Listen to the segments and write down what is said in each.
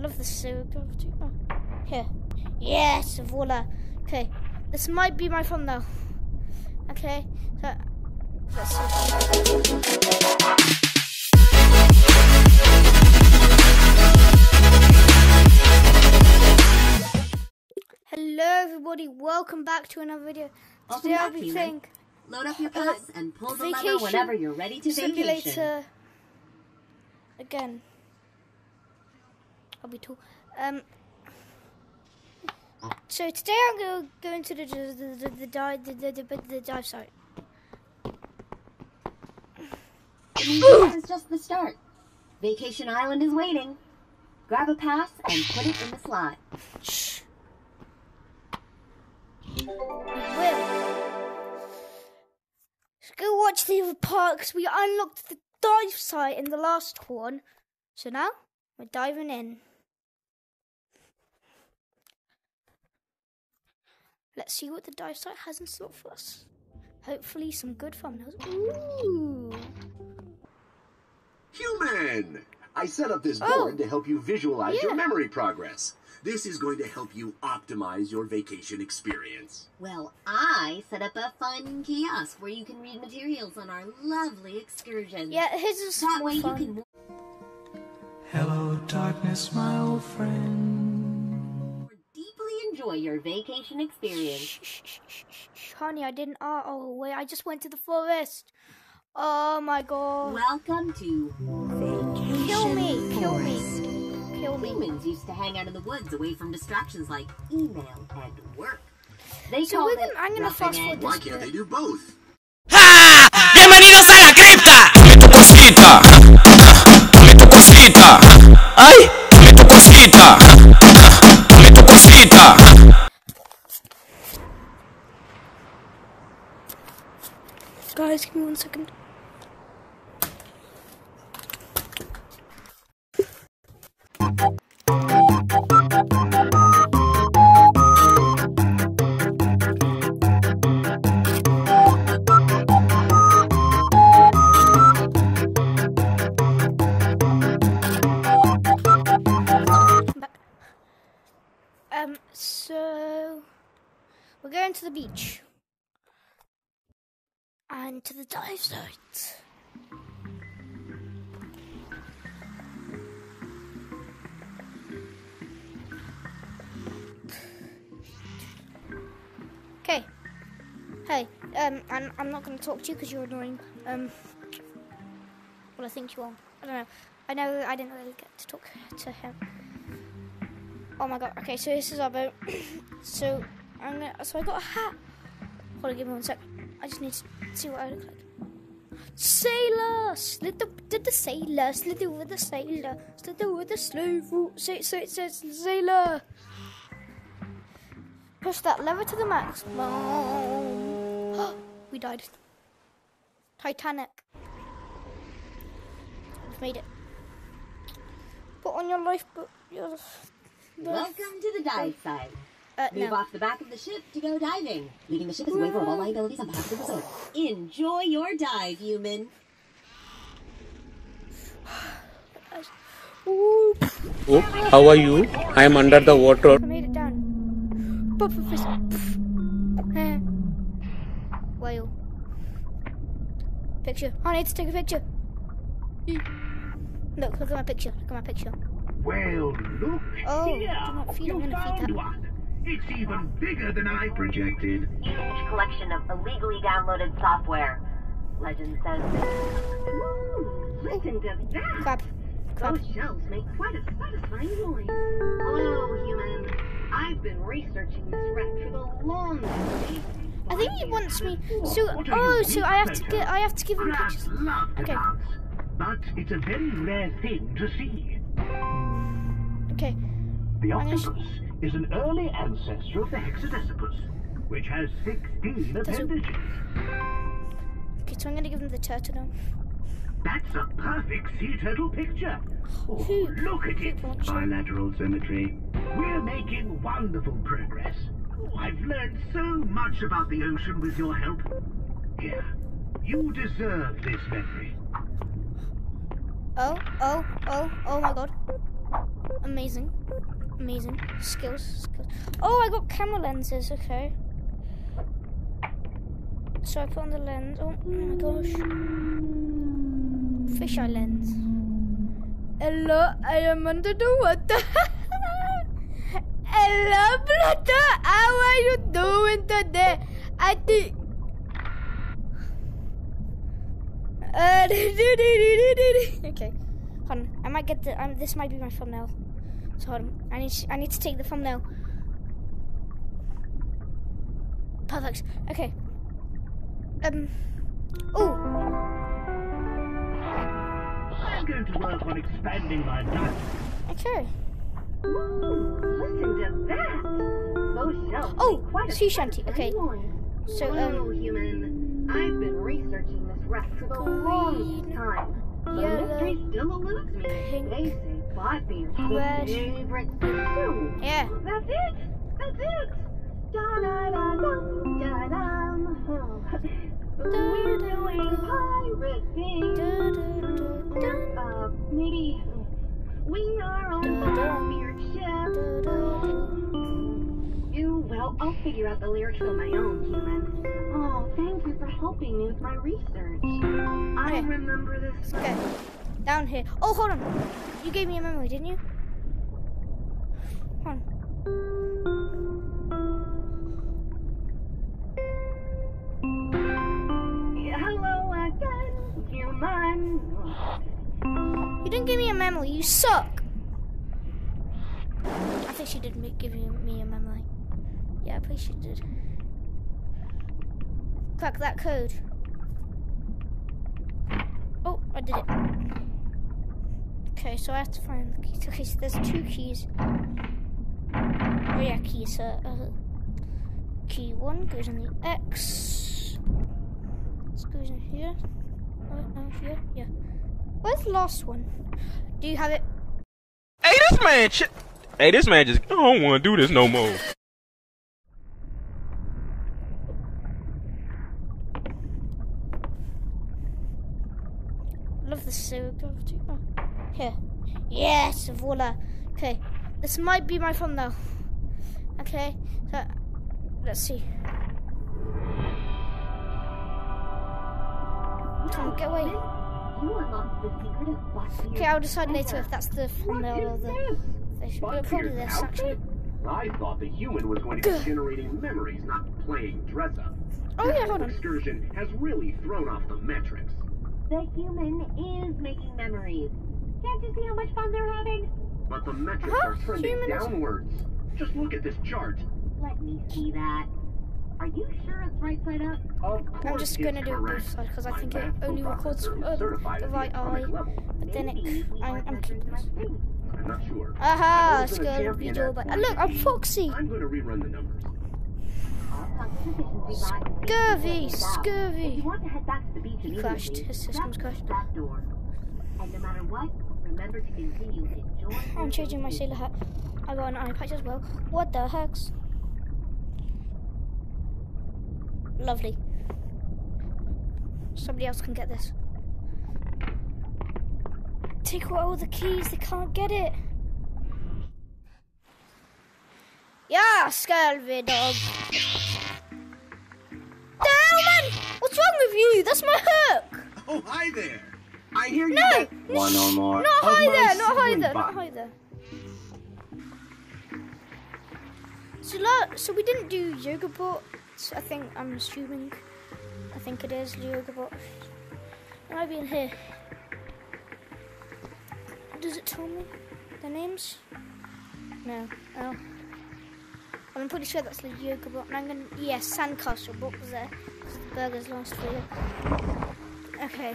love this gravity. Oh, here. Yes, voila. Okay, this might be my phone thumbnail. Okay, so let's see. Hello, everybody. Welcome back to another video. Welcome Today I'll be playing Load up your pass and pull the lever whenever you're ready to vacation. simulator again. I'll be tall. Um. So today I'm going to go into the the the, the, dive the, the, the, the dive site. This is just the start. Vacation Island is waiting. Grab a pass and put it in the slot. Shh. Go watch the other parks. We unlocked the dive site in the last one. So now we're diving in. Let's see what the dive site has in store for us. Hopefully, some good thumbnails. Ooh. Human! I set up this Oh. board to help you visualize Yeah. your memory progress. This is going to help you optimize your vacation experience. Well, I set up a fun kiosk where you can read materials on our lovely excursion. Yeah, his is That more way you fun. can Hello, darkness, my old friend. More deeply enjoy your vacation experience. Shh, shh, shh, shh, shh. Honey, I didn't. Oh, oh, wait, I just went to the forest. Oh my god. Welcome to Vacation Kill me, kill me. Forest. Kill me. Humans used to hang out in the woods away from distractions like email and work. They So called we're gonna- it I'm gonna roughing fast forward it. this Why can't they do both? Bienvenidos a la cripta. Dame tu Guys, give me one second. To the dive site. Okay. Hey, um, I'm, I'm not going to talk to you because you're annoying. Um, well, I think you are. I don't know. I know I didn't really get to talk to him. Oh my god. Okay, so this is our boat. so I'm gonna. So I got a hat. Hold on, give me one sec. I just need to see what I look like. Sailor, slither did the sailor, slither with the sailor, slither with the slave. Say, say, say, sailor. Push that lever to the max. we died. Titanic. We've made it. Put on your lifeboat. Welcome to the dive site. Uh, Move no. off the back of the ship to go diving. Leaving the ship is a waiver of all liabilities on behalf of the resort. Enjoy your dive, human. Oh, how are you? I am under the water. I made it down. Pop a fish. Eh. Whale. Picture. I need to take a picture. Look, look at my picture. Look at my picture. Well, look Oh, here. do not feed, you I'm gonna feed that. one. It's even bigger than I projected. Huge collection of illegally downloaded software. Legend says. Ooh, listen to that. Crab. Crab. Those shells make quite a satisfying noise. Hello, human. I've been researching this wreck for the longest. I think he wants me. So, oh, so I have to get. I have to give him Crabs pictures. love to Okay. dance, but it's a very rare thing to see. Okay. The I'm gonna sh- octopus is an early ancestor of the hexadecipus, which has 16 Does appendages. Okay, so I'm gonna give them the turtle now. That's a perfect sea turtle picture. Oh, Who- look at it. Bilateral symmetry. We're making wonderful progress. Oh, I've learned so much about the ocean with your help. Here, you deserve this memory. Oh, oh, oh, oh my god. Amazing. Amazing. Skills. Skills. Oh, I got camera lenses. Okay. So I put on the lens. Oh, oh my gosh. Fisheye lens. Hello, I am under the water. Hello, brother. How are you doing today? I think. Okay, hold on. I might get the. Um, this might be my thumbnail. So hold on. I need. I need to take the thumbnail. Perfect. Okay. Um. Oh. I'm going to work on expanding my diet. Okay. Ooh, listen to that. Those shells Oh, make quite sea shanty, okay. satisfying noise. So, Hello, um, human. I've been researching this wreck for the longest time. The yellow, mystery still eludes me. pink, they say Botbeard's red. favorite too. Yeah. That's it. That's it. Da da da dum da dum. We're doing pirate things. Uh, maybe we are on Botbeard's ship. You, well, I'll figure out the lyrics on my own, human. Oh, thank you for helping me with my research. I remember this. Okay. Down here. Oh, hold on. You gave me a memory, didn't you? Hold on. Hello again, human. You didn't give me a memory. You suck. I think she did give me a memory. Yeah, I think she did. Crack that code. Oh, I did it. Okay, so I have to find the keys. Okay, so there's two keys. Oh yeah, keys. Uh, uh, key one goes on the X. This goes in here. Oh, no, here. Yeah. Where's the last one? Do you have it? Hey, this man, ch- hey, this man just, I don't want to do this no more. Love the zero gravity. Oh, here. Yes, voila. Okay, this might be my phone thumbnail. Okay, so let's see. Come on, get away. You unlocked the secret of Botbeard's Okay, I'll decide later if that's the thumbnail or the. is this? Fish. Probably Botbeard's this actually. I thought the human was going to be generating memories, not playing dress up. Oh yeah, This hold on. excursion has really thrown off the metrics. The human is making memories. Can't you see how much fun they're having? But the metrics Huh? are trending Humans- downwards. Just look at this chart. Let me see that. Are you sure it's right side up? Of course I'm just gonna do it correct. both sides because I My think it only records uh, the right eye, level. but then it. I'm, aren't I'm keeping this. I'm not sure. Aha! I've always been a Skull champion video, but look, I'm. Foxy. I'm going to rerun the numbers. I'll talk to efficiency bot and see if Scurvy, we can work this out. scurvy. If you want to head back to the beach He immediately, crashed. His system's that's crashed. That door. And no matter what, remember to continue enjoying. I'm changing my sailor hat. I got an eye patch as well. What the heck's? Lovely. Somebody else can get this. Take away all the keys, they can't get it. Yeah, Scalvy dog. The hell, man? What's wrong with you? That's my hook. Oh, hi there. I hear you. No, one or more. Not high there, not high there, not high there. So, la- so we didn't do yoga bots. I think I'm assuming. I think it is yoga. It might be in here. Does it tell me the names? No. Oh. I'm pretty sure that's the yoga bot. And I'm gonna yes, sandcastle. What was there? The burger's last video. Okay.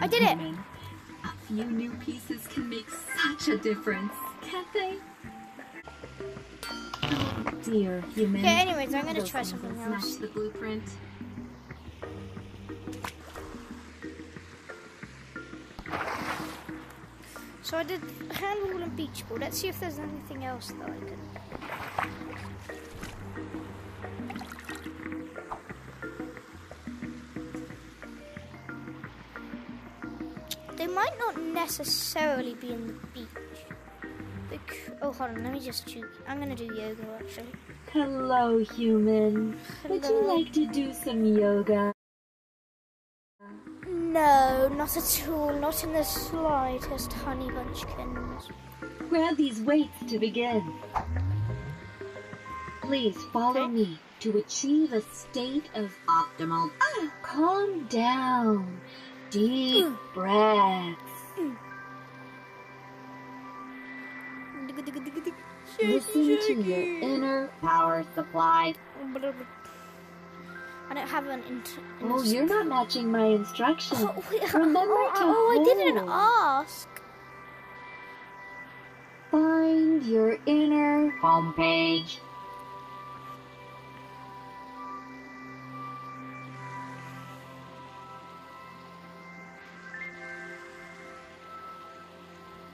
I did it. A few new pieces can make such a difference, can't they? Oh dear, human. Okay, anyways, I'm gonna try something else. Smash the blueprint. So I did handball and beach ball. Let's see if there's anything else that I can. Might not necessarily be in the beach. Oh, hold on. Let me just do. I'm gonna do yoga actually. Hello, human. Would you like to do some yoga? No, not at all. Not in the slightest, honey bunchkins. Grab these weights to begin. Please follow Okay. me to achieve a state of optimal. Ah, calm down. Deep breaths. Listen to your inner power supply. I don't have an int- Oh, you're not matching my instructions. Oh, wait, oh, Remember oh, to oh, I didn't ask. Find your inner homepage.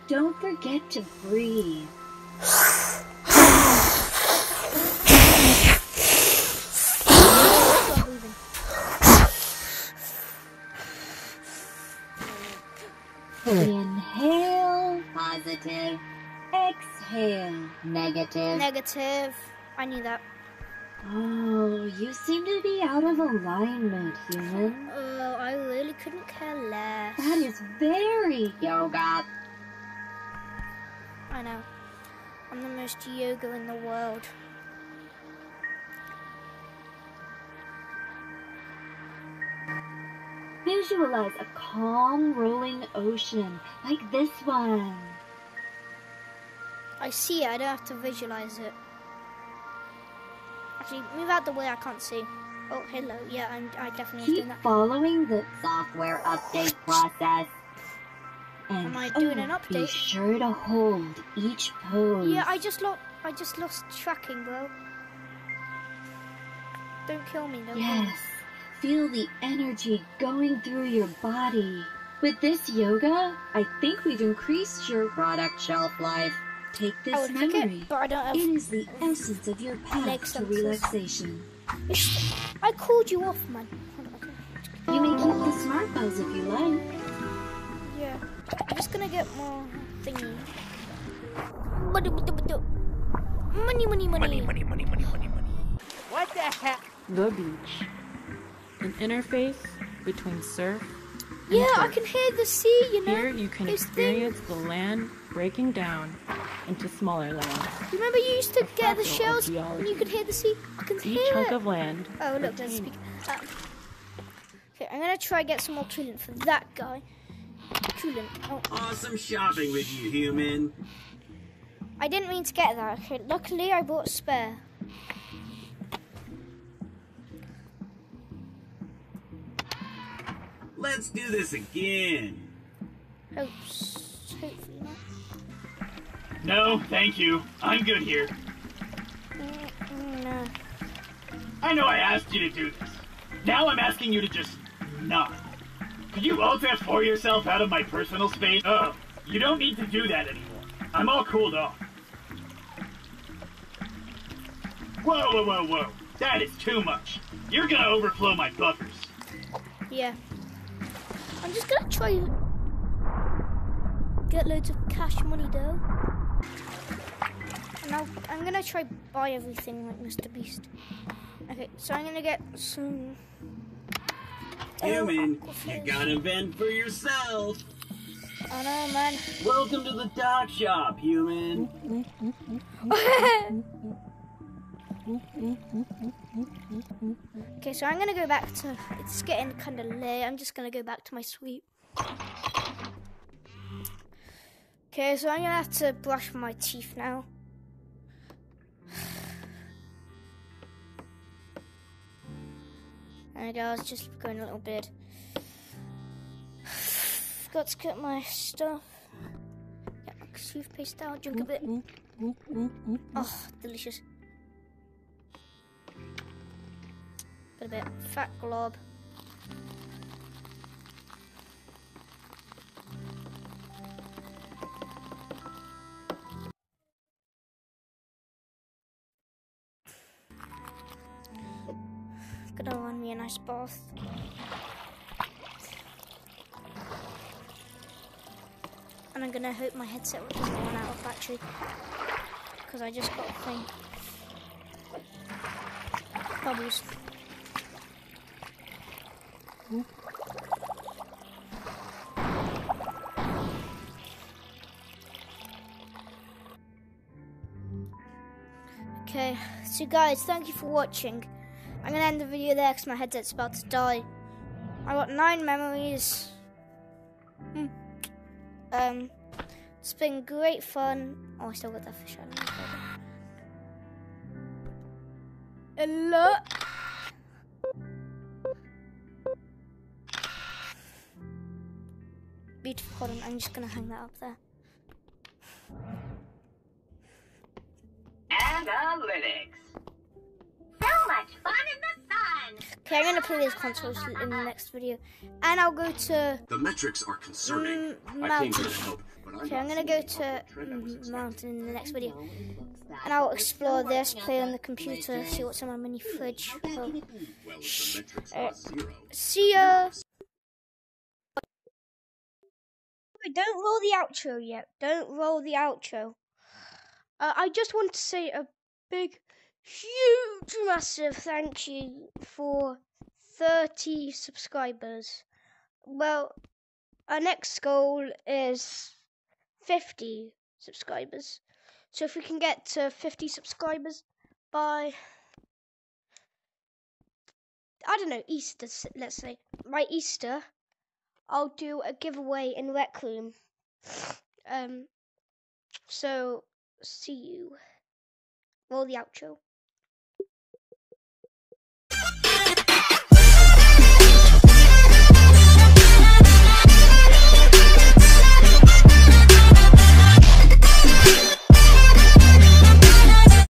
Don't forget to breathe. Inhale, positive. Exhale, negative. Negative. I knew that. Oh, you seem to be out of alignment, human. Oh, I really couldn't care less. That is very yoga. I know. I'm the most yoga in the world. Visualize a calm, rolling ocean like this one. I see it. I don't have to visualize it. Actually, move out the way. I can't see. Oh, hello. Yeah, I'm, I definitely Keep doing that. following the software update process. And mm. Am I doing oh, an Be update? sure to hold each pose. Yeah, I just lost. I just lost tracking, bro. Don't kill me, don't kill. Yes. Feel the energy going through your body. With this yoga, I think we've increased your product shelf life. Take this would memory. it, but I don't have. It is the essence of your path to relaxation. It's- I called you off, man. Hold on, okay. You may keep the smart pose if you like. Yeah. I'm just gonna get more thingy. Money, money, money, money, money. Money, money, money, money, money, money. The beach. An interface between surf Yeah, I can hear the sea, you know. Here you can Those experience the land breaking down into smaller lands. Remember you used to get the shells and you could hear the sea? I can Each hear chunk it. of land. Oh, look, there's a speaker. Ah. Okay, I'm gonna try get some more coolant for that guy. Coolant. Oh, Awesome shopping with you, human. I didn't mean to get that. Okay, luckily I bought spare. Let's do this again. Hopes, hopefully not. No, thank you. I'm good here. Mm, mm, no. I know I asked you to do this. Now I'm asking you to just not. Could you alt F4 yourself out of my personal space? Oh, you don't need to do that anymore. I'm all cooled off. Whoa, whoa, whoa, whoa. That is too much. You're gonna overflow my buffers. Yeah. I'm just gonna try get loads of cash money though. And I'll, I'm gonna try buy everything like Mr. Beast. Okay, so I'm gonna get some. Human, you gotta vent for yourself. I know, man. Welcome to the dock shop, human. okay, so I'm gonna go back to. It's getting kind of late. I'm just gonna go back to my suite. Okay, so I'm gonna have to brush my teeth now. And I was just going a little bit. Forgot to cut my stuff. My toothpaste out, drink a bit. Oh, delicious. Put a bit fat glob. Nice bath. And I'm gonna hope my headset doesn't run out of battery. Because I just got a thing. Bubbles. Okay, so guys, thank you for watching. I'm gonna end the video there because my headset's about to die. I got nine memories. Hmm. Um, it's been great fun. Oh, I still got that fish my Hello. Beautiful. Hold on, I'm just gonna hang that up there. Analytics. Okay, I'm gonna play these consoles in the next video, and I'll go to The metrics are concerning. Mm, I came mountain. to help, but I'm Okay, I'm gonna go to trend I was mm, mountain in the next video, and I'll explore this, play on the computer, see what's in my mini fridge. Oh. Well, the metrics Uh, are zero. See ya. Wait, don't roll the outro yet. Don't roll the outro. Uh, I just want to say a big, huge, massive thank you for 30 subscribers. Well, our next goal is 50 subscribers. So if we can get to 50 subscribers by I don't know, Easter, let's say. By Easter, I'll do a giveaway in Rec Room. Um, so, see you. Roll the outro.